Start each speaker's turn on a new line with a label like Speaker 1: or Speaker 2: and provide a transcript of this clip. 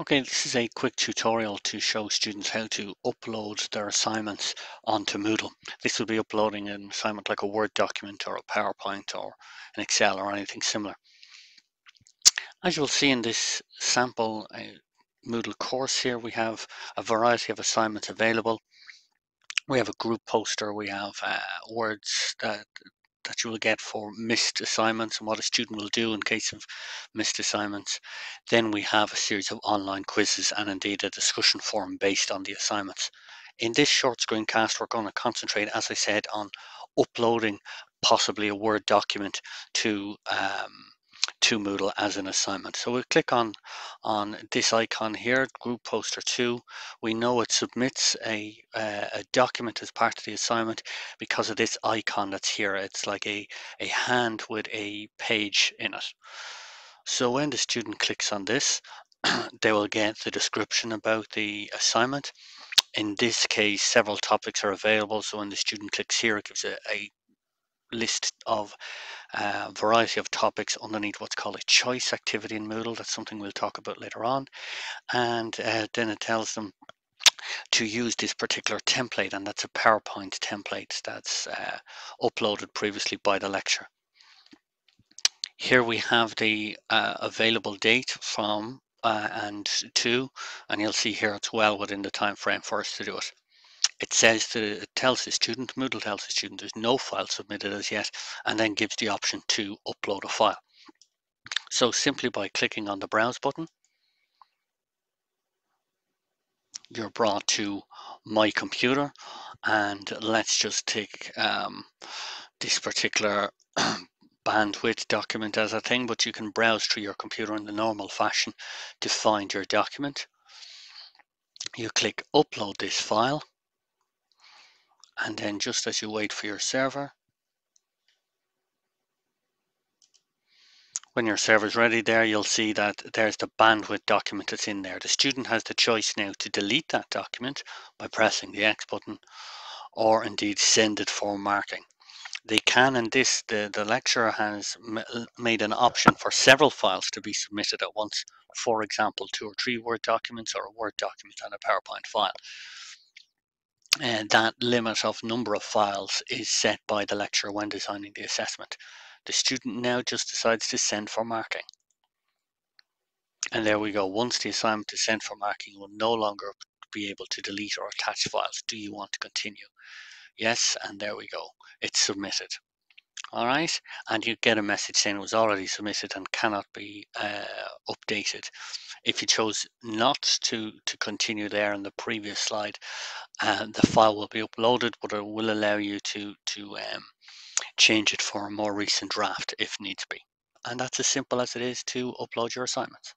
Speaker 1: Okay, this is a quick tutorial to show students how to upload their assignments onto Moodle. This will be uploading an assignment like a Word document or a PowerPoint or an Excel or anything similar. As you'll see in this sample uh, Moodle course here, we have a variety of assignments available. We have a group poster, we have uh, words that that you will get for missed assignments and what a student will do in case of missed assignments. Then we have a series of online quizzes and indeed a discussion forum based on the assignments. In this short screencast, we're going to concentrate, as I said, on uploading possibly a Word document to um, to Moodle as an assignment. So we'll click on, on this icon here, Group Poster 2. We know it submits a, uh, a document as part of the assignment because of this icon that's here. It's like a, a hand with a page in it. So when the student clicks on this, they will get the description about the assignment. In this case, several topics are available. So when the student clicks here, it gives a, a list of a uh, variety of topics underneath what's called a choice activity in Moodle. That's something we'll talk about later on. And uh, then it tells them to use this particular template, and that's a PowerPoint template that's uh, uploaded previously by the lecture. Here we have the uh, available date from uh, and to, and you'll see here it's well within the time frame for us to do it it says that it tells the student, Moodle tells the student there's no file submitted as yet, and then gives the option to upload a file. So simply by clicking on the browse button, you're brought to my computer and let's just take um, this particular bandwidth document as a thing, but you can browse through your computer in the normal fashion to find your document. You click upload this file and then just as you wait for your server when your server is ready there you'll see that there's the bandwidth document that's in there. The student has the choice now to delete that document by pressing the X button or indeed send it for marking. They can and this the, the lecturer has made an option for several files to be submitted at once. For example two or three word documents or a word document and a PowerPoint file that limit of number of files is set by the lecturer when designing the assessment. The student now just decides to send for marking. And there we go. Once the assignment is sent for marking, you will no longer be able to delete or attach files. Do you want to continue? Yes, and there we go. It's submitted. All right, and you get a message saying it was already submitted and cannot be uh, updated. If you chose not to, to continue there in the previous slide, uh, the file will be uploaded, but it will allow you to, to um, change it for a more recent draft if needs be. And that's as simple as it is to upload your assignments.